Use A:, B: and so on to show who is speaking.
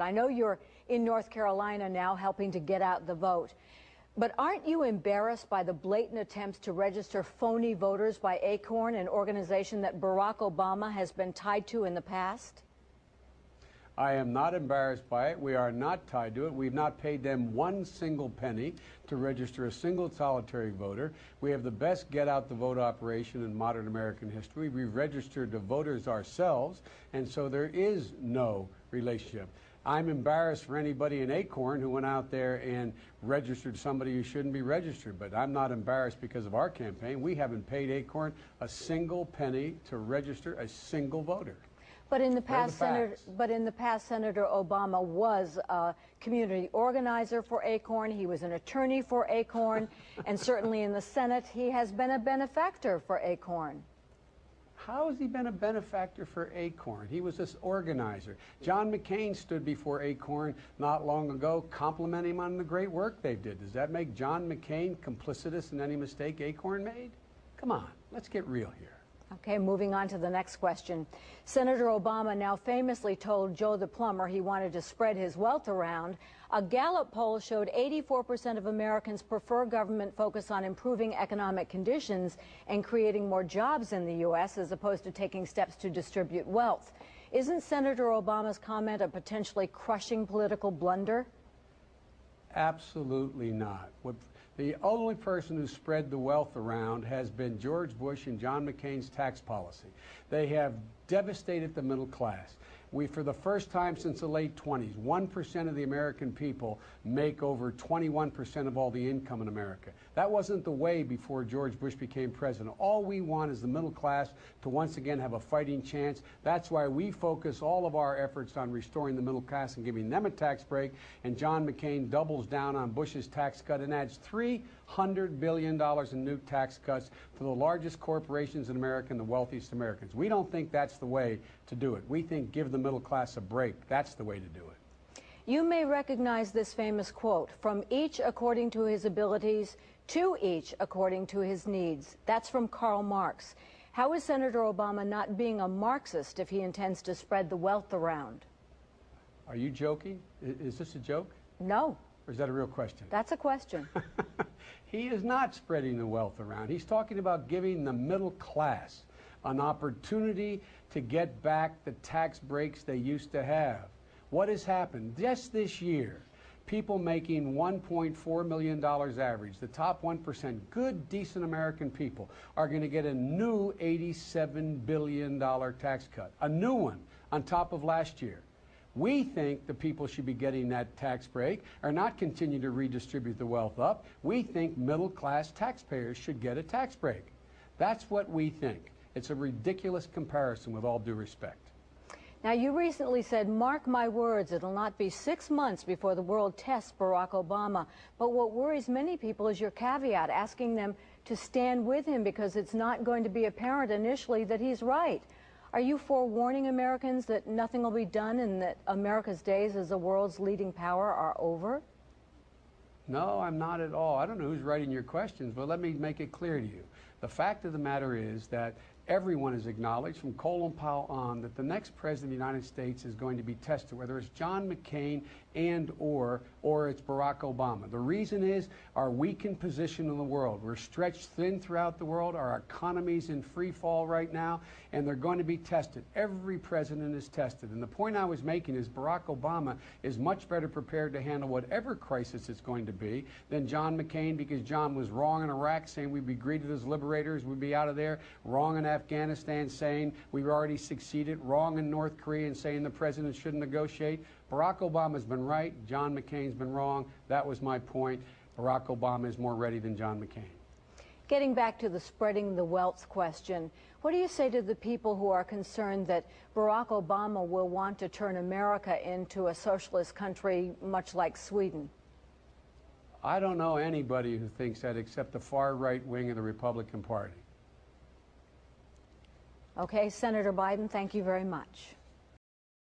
A: I know you're in North Carolina now helping to get out the vote. But aren't you embarrassed by the blatant attempts to register phony voters by Acorn, an organization that Barack Obama has been tied to in the past?
B: I am not embarrassed by it. We are not tied to it. We've not paid them one single penny to register a single solitary voter. We have the best get out the vote operation in modern American history. We've registered the voters ourselves, and so there is no relationship. I'm embarrassed for anybody in Acorn who went out there and registered somebody who shouldn't be registered, but I'm not embarrassed because of our campaign. We haven't paid Acorn a single penny to register a single voter.
A: But in the past,
B: the
A: Senator, but in the past, Senator Obama was a community organizer for Acorn. He was an attorney for Acorn, and certainly in the Senate, he has been a benefactor for Acorn.
B: How has he been a benefactor for Acorn? He was this organizer. John McCain stood before Acorn not long ago, complimenting him on the great work they did. Does that make John McCain complicitous in any mistake Acorn made? Come on, let's get real here.
A: Okay, moving on to the next question. Senator Obama now famously told Joe the plumber he wanted to spread his wealth around. A Gallup poll showed 84% of Americans prefer government focus on improving economic conditions and creating more jobs in the U.S. as opposed to taking steps to distribute wealth. Isn't Senator Obama's comment a potentially crushing political blunder?
B: Absolutely not. What, the only person who spread the wealth around has been George Bush and John McCain's tax policy. They have devastated the middle class. We, for the first time since the late 20s, 1% of the American people make over 21% of all the income in America. That wasn't the way before George Bush became president. All we want is the middle class to once again have a fighting chance. That's why we focus all of our efforts on restoring the middle class and giving them a tax break. And John McCain doubles down on Bush's tax cut and adds $300 billion in new tax cuts for the largest corporations in America and the wealthiest Americans. We don't think that's the way to do it. We think give the middle class a break. That's the way to do it.
A: You may recognize this famous quote from each according to his abilities, to each according to his needs. That's from Karl Marx. How is Senator Obama not being a Marxist if he intends to spread the wealth around?
B: Are you joking? Is this a joke?
A: No.
B: Or is that a real question?
A: That's a question.
B: he is not spreading the wealth around. He's talking about giving the middle class an opportunity to get back the tax breaks they used to have. What has happened? Just this year, people making $1.4 million average, the top 1%, good, decent American people, are going to get a new $87 billion tax cut, a new one on top of last year. We think the people should be getting that tax break or not continue to redistribute the wealth up. We think middle class taxpayers should get a tax break. That's what we think. It's a ridiculous comparison with all due respect.
A: Now, you recently said, mark my words, it'll not be six months before the world tests Barack Obama. But what worries many people is your caveat, asking them to stand with him because it's not going to be apparent initially that he's right. Are you forewarning Americans that nothing will be done and that America's days as the world's leading power are over?
B: No, I'm not at all. I don't know who's writing your questions, but let me make it clear to you. The fact of the matter is that everyone has acknowledged from Colin Powell on that the next president of the United States is going to be tested, whether it's John McCain and or or it's Barack Obama. The reason is our weakened position in the world. We're stretched thin throughout the world. Our economy's in free fall right now, and they're going to be tested. Every president is tested. And the point I was making is Barack Obama is much better prepared to handle whatever crisis it's going to be than John McCain because John was wrong in Iraq saying we'd be greeted as liberators, we'd be out of there, wrong in Afghanistan saying we've already succeeded, wrong in North Korea and saying the president shouldn't negotiate. Barack Obama's been right, John McCain's been wrong. That was my point. Barack Obama is more ready than John McCain.
A: Getting back to the spreading the wealth question, what do you say to the people who are concerned that Barack Obama will want to turn America into a socialist country much like Sweden?
B: I don't know anybody who thinks that except the far right wing of the Republican Party.
A: Okay, Senator Biden, thank you very much.